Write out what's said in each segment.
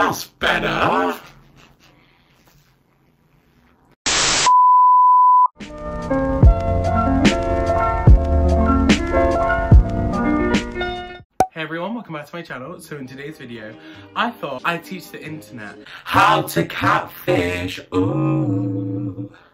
That's better. Hey everyone, welcome back to my channel. So in today's video, I thought I'd teach the internet how to catfish. Ooh.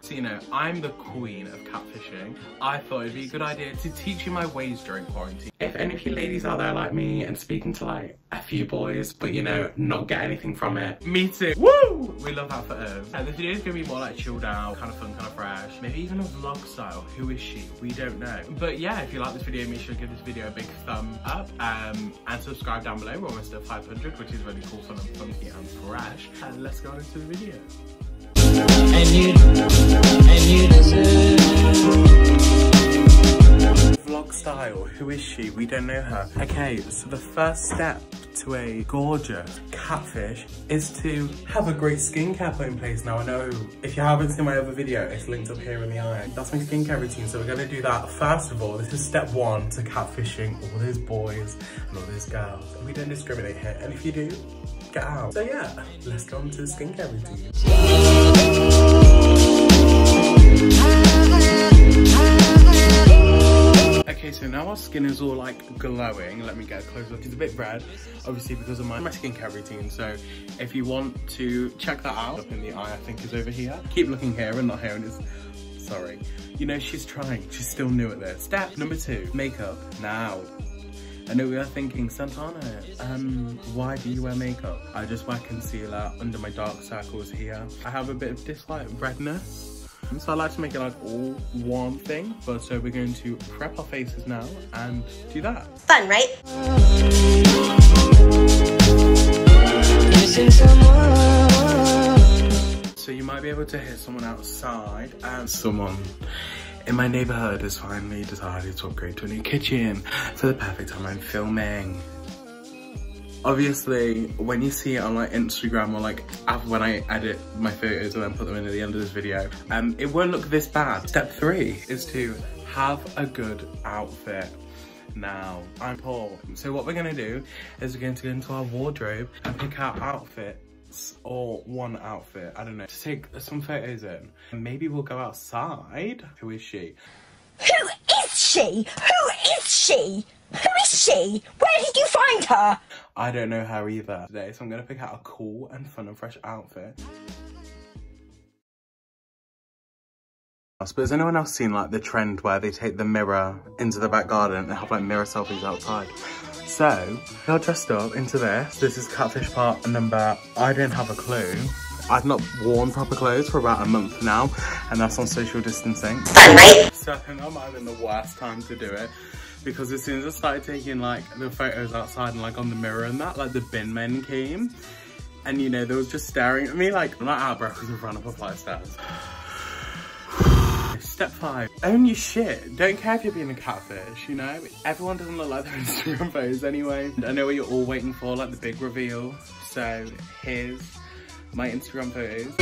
So you know, I'm the queen of catfishing. I thought it'd be a good idea to teach you my ways during quarantine. If any of you ladies out there like me and speaking to like a few boys, but you know, not get anything from it. Me too. Woo! We love that for us. And this video is gonna be more like chilled out, kind of fun, kind of fresh. Maybe even a vlog style. Who is she? We don't know. But yeah, if you like this video, make sure to give this video a big thumb up. Um, and subscribe down below. We're almost at 500, which is really cool, fun and funky and fresh. And let's go on into the video. Vlog style, who is she? We don't know her. Okay, so the first step to a gorgeous catfish is to have a great skincare put in place. Now I know if you haven't seen my other video, it's linked up here in the eye. That's my skincare routine, so we're gonna do that. First of all, this is step one to catfishing all those boys and all those girls. We don't discriminate here, and if you do, get out. So yeah, let's go into the skincare routine. Now our skin is all like glowing. Let me get a close look. It's a bit red, obviously because of my, my skincare routine. So if you want to check that out, up in the eye I think is over here. Keep looking here and not here and it's, sorry. You know, she's trying, she's still new at this. Step number two, makeup. Now, I know we are thinking, Santana, um, why do you wear makeup? I just wear concealer under my dark circles here. I have a bit of this like redness. So I like to make it like all one thing, but so we're going to prep our faces now and do that. Fun, right? So you might be able to hear someone outside and someone in my neighborhood has finally decided to upgrade to a new kitchen for the perfect time I'm filming. Obviously, when you see it on like Instagram or like when I edit my photos and then put them in at the end of this video, um, it won't look this bad. Step three is to have a good outfit. Now, I'm Paul. So what we're gonna do is we're going to go into our wardrobe and pick out outfits or one outfit, I don't know, to take some photos in. Maybe we'll go outside. Who is she? She? Who is she? Who is she? Where did you find her? I don't know her either today, so I'm gonna pick out a cool and fun and fresh outfit. But has anyone else seen like the trend where they take the mirror into the back garden and have like mirror selfies outside? So, you're dressed up into this. This is catfish part number, I don't have a clue. I've not worn proper clothes for about a month now, and that's on social distancing. So I think have been the worst time to do it because as soon as I started taking like the photos outside and like on the mirror and that, like the bin men came and you know, they was just staring at me like, I'm not out of breath because I've run up a flight of stairs. Step five, own your shit. Don't care if you're being a catfish, you know? Everyone doesn't look like their Instagram photos anyway. I know what you're all waiting for, like the big reveal. So here's my Instagram photos.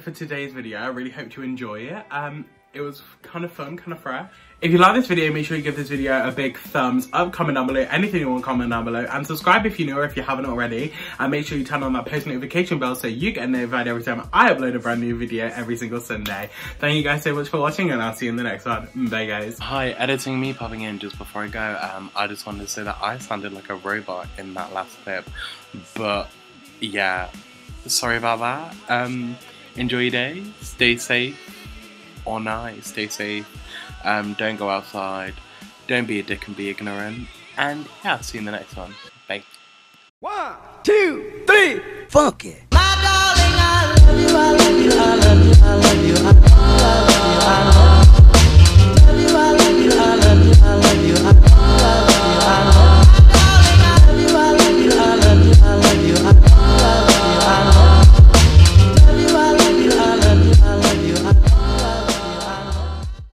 It for today's video. I really hope you enjoy it. Um, it was kind of fun, kind of fresh. If you like this video, make sure you give this video a big thumbs up, comment down below, anything you want, comment down below, and subscribe if you're new or if you haven't already. And make sure you turn on that post notification bell so you get notified every time I upload a brand new video every single Sunday. Thank you guys so much for watching and I'll see you in the next one. Bye guys. Hi, editing me popping in just before I go. Um, I just wanted to say that I sounded like a robot in that last clip, but yeah, sorry about that. Um, enjoy your day, stay safe. Or night, stay safe, um, don't go outside, don't be a dick and be ignorant, and yeah, I'll see you in the next one. Bye. One, two, three, Funky.